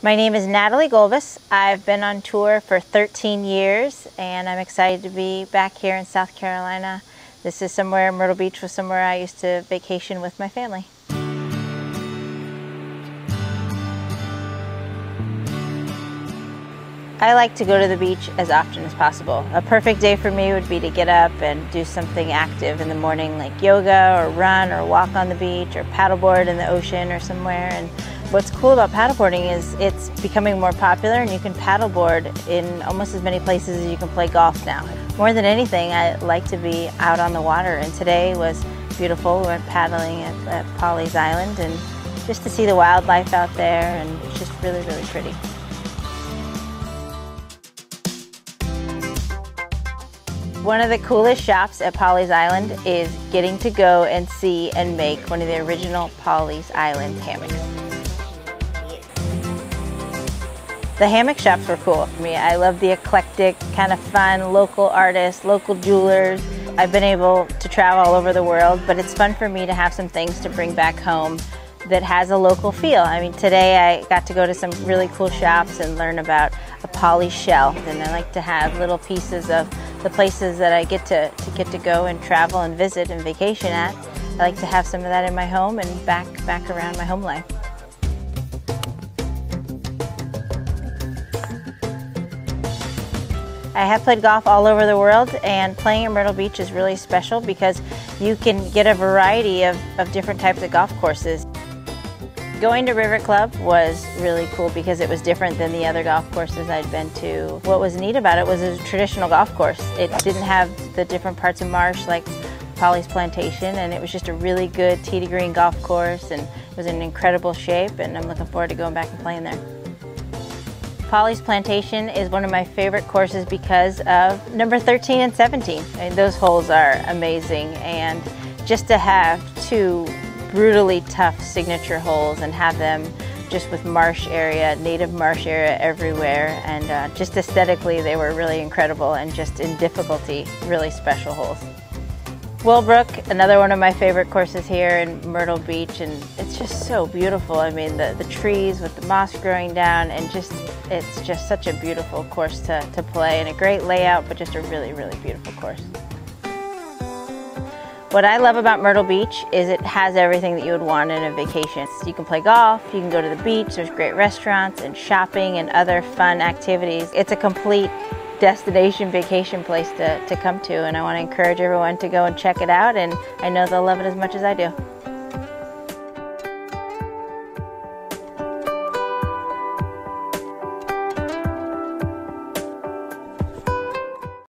My name is Natalie Gulbis. I've been on tour for 13 years and I'm excited to be back here in South Carolina. This is somewhere, Myrtle Beach was somewhere I used to vacation with my family. I like to go to the beach as often as possible. A perfect day for me would be to get up and do something active in the morning like yoga or run or walk on the beach or paddleboard in the ocean or somewhere. And what's cool about paddleboarding is it's becoming more popular and you can paddleboard in almost as many places as you can play golf now. More than anything, I like to be out on the water and today was beautiful. We went paddling at, at Pawleys Island and just to see the wildlife out there and it's just really, really pretty. One of the coolest shops at Pawleys Island is getting to go and see and make one of the original Pawleys Island hammocks. The hammock shops were cool for me. I love the eclectic, kind of fun, local artists, local jewelers. I've been able to travel all over the world, but it's fun for me to have some things to bring back home that has a local feel. I mean, today I got to go to some really cool shops and learn about a poly shell, and I like to have little pieces of the places that I get to, to get to go and travel and visit and vacation at. I like to have some of that in my home and back, back around my home life. I have played golf all over the world and playing at Myrtle Beach is really special because you can get a variety of, of different types of golf courses. Going to River Club was really cool because it was different than the other golf courses I'd been to. What was neat about it was it was a traditional golf course. It didn't have the different parts of marsh like Pawleys Plantation and it was just a really good tee to green golf course and it was in incredible shape and I'm looking forward to going back and playing there. Pawleys Plantation is one of my favorite courses because of number 13 and 17. I mean, those holes are amazing and just to have two brutally tough signature holes and have them just with marsh area, native marsh area everywhere. And uh, just aesthetically, they were really incredible and just in difficulty, really special holes. Willbrook, another one of my favorite courses here in Myrtle Beach, and it's just so beautiful. I mean, the, the trees with the moss growing down, and just it's just such a beautiful course to, to play, and a great layout, but just a really, really beautiful course. What I love about Myrtle Beach is it has everything that you would want in a vacation. You can play golf, you can go to the beach, there's great restaurants and shopping and other fun activities. It's a complete destination vacation place to, to come to and I want to encourage everyone to go and check it out and I know they'll love it as much as I do.